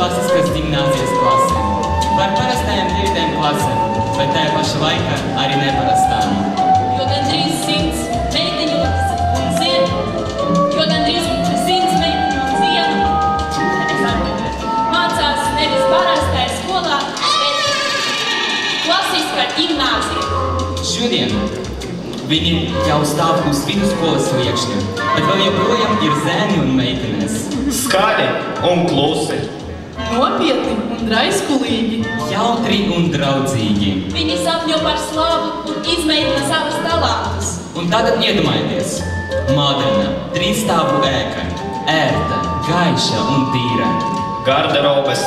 klasiskas gimnāzijas klasēm. Par parastajām divītēm klasēm, bet tajā paša laikā arī neparastām. Jo gandrīz simts meitiņu un ziemu, jo gandrīz simts meitiņu un ziemu, mācās nevis parastajā skolā, bet klasiskā gimnāzija. Šodien viņi jau stāv uz vidusskolas sliekšņa, bet vēl joprojām ir zēni un meitenes. Skaļi un klusi. Nopietni un draiskulīgi. Jautri un draudzīgi. Viņi sapņo par slavu un izmēģina savas talantus. Un tagad iedomājieties, moderna, trīsstāvu ēka, ērta, gaiša un tīra. Garderobes,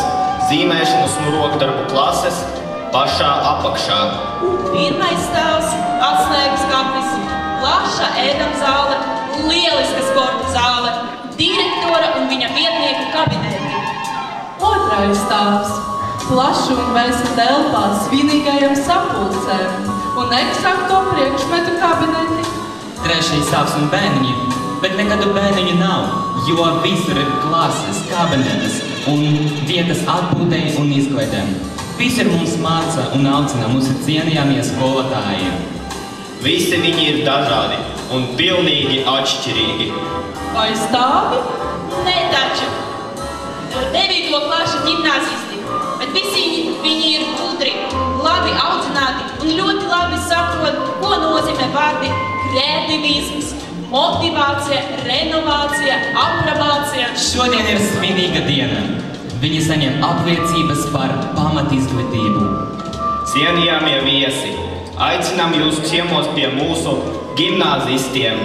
zīmēšanas un rokdarbu klases pašā apakšā. Pirmais stāvs, atslēgas vietnieku kabineti. Otrais stāvs. Plaša un vēsa telpā svinīgajiem sapulcēm un eksakto priekšmetu kabineti. Trešais stāvs un bērniņi, bet nekad bērniņu nav, jo visur ir klases, kabinetes un vietas atpūtēji un izklaidēm. Visur mums māca un audzina mūsu cienījamie skolotāji. Visi viņi ir dažādi un pilnīgi atšķirīgi. Vai stāvi? Nē, taču devīto klašu gimnazisti, bet visi viņi ir gudri, labi audzināti un ļoti labi saprot, ko nozīmē vārdi kreativisms, motivācija, renovācija, aprobācija. Šodien ir svinīga diena. Viņi saņem apliecības par pamatizglītību. Cienījamie viesi, aicinām jūs ciemos pie mūsu gimnāzistiem.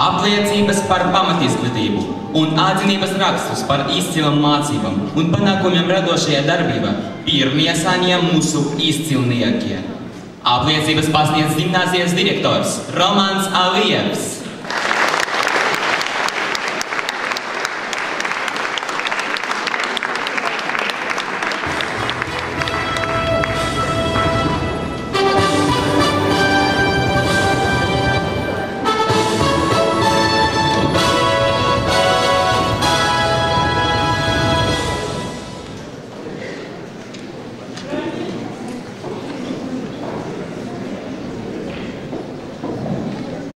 Apliecības par pamatizglītību un atzinības rakstus par izcilām mācībām un panākumiem radošajā darbībā pirmie saņem mūsu izcilniekie. Apliecības pasniedz gimnāzijas direktors Romans Alievs.